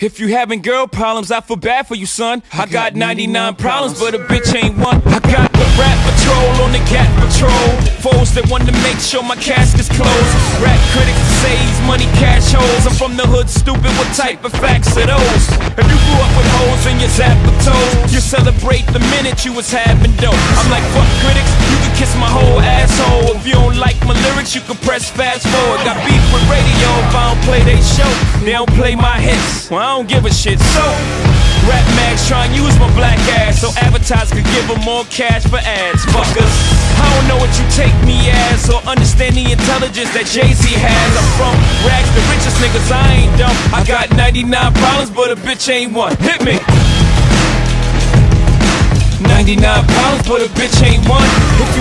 If you having girl problems, I feel bad for you, son. I, got 99 problems, but a bitch ain't one. I got the rap patrol on the cat patrol. Foes that want to make sure my casket's closed. Rap critics say he's money cash holes. I'm from the hood, stupid. What type of facts are those? If you grew up with holes in your zap toes, you celebrate the minute you was having dope. I'm like, fuck critics, you can kiss my whole asshole. If you don't like my lyrics, you can press fast forward. Got with radio if I don't play they show. They don't play my hits. Well, I don't give a shit. So, rap mags try and use my black ass so advertisers could give them more cash for ads. Fuckers, I don't know what you take me as or understand the intelligence that Jay Z has. I'm from rags, the richest niggas. I ain't dumb. I got 99 problems, but a bitch ain't one. Hit me. 99 problems, but a bitch ain't one. If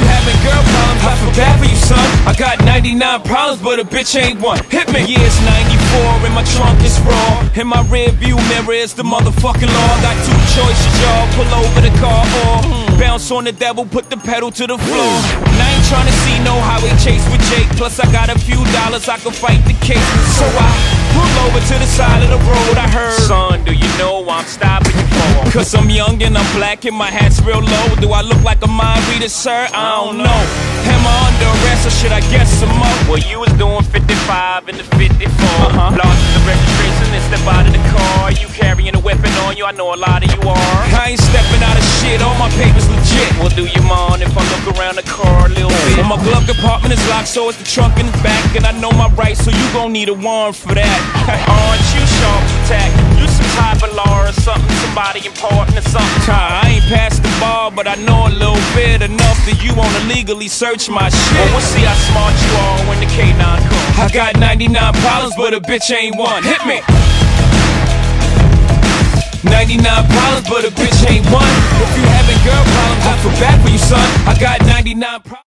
99 problems, but a bitch ain't one. Hit me. Yeah, it's 94, and my trunk is raw. In my rear view mirror is the motherfucking law. Got two choices, y'all. Pull over the car or bounce on the devil, put the pedal to the floor. And I ain't trying to see no highway chase with Jake. Plus, I got a few dollars, I can fight the case. So I pull over to the side of the road. I heard, son, do you know I'm stopping you for? Cause I'm young and I'm black and my hat's real low. Do I look like a mind reader, sir? I don't know. Am I under arrest I guess some more? Well, you was doing 55 in the 54. Uh-huh. Lost the registration and step out of the car. You carrying a weapon on you, I know a lot of you are. I ain't stepping out of shit, all my papers legit. Well, do you mind if I look around the car a little bit? Well, my glove compartment is locked, so it's the trunk in the back. And I know my rights, so you gon' need a warrant for that. Aren't you sharp attack? You some type of law or something, somebody important something. I ain't passed the ball, but I know a little bit enough that you wanna legally search my Well, shit. we'll see how smart you are when the K9 comes. I got 99 problems, but a bitch ain't one. Hit me. 99 problems, but a bitch ain't one. If you having girl problems, I feel bad for you, son. I got 99 problems.